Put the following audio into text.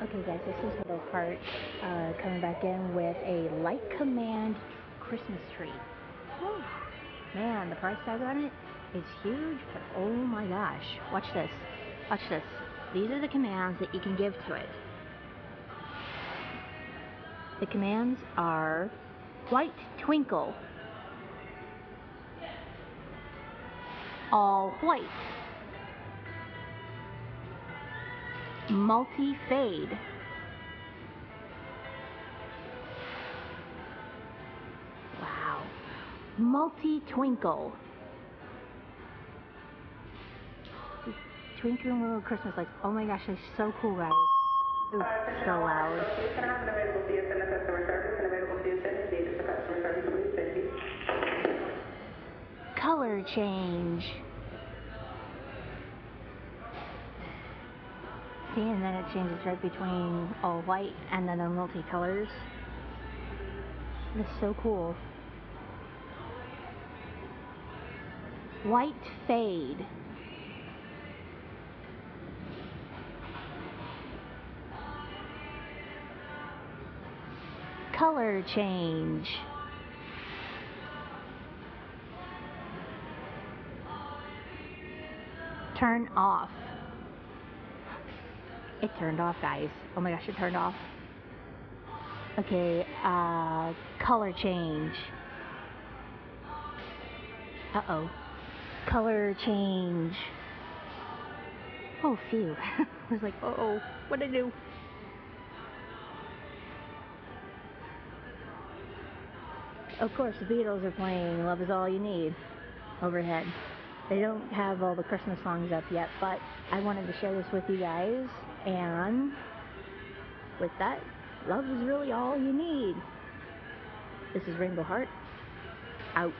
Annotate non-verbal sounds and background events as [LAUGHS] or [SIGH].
Okay guys, this is Little Heart uh, coming back in with a Light Command Christmas tree. Whew. Man, the price tag on it is huge, but oh my gosh. Watch this. Watch this. These are the commands that you can give to it. The commands are white twinkle, all white, multi-fade. Wow. Multi-twinkle. Twinkling little Christmas lights. Oh my gosh, they're so cool, guys. Ooh, so loud. Color change. See, and then it changes right between all white and then the multicolors. It's so cool. White fade. Color change. Turn off. It turned off, guys. Oh my gosh, it turned off. Okay, uh, color change. Uh-oh. Color change. Oh, phew. [LAUGHS] I was like, uh-oh, what did I do? Of course, the Beatles are playing Love Is All You Need overhead. They don't have all the Christmas songs up yet, but I wanted to share this with you guys. And with that, love is really all you need. This is Rainbow Heart, out.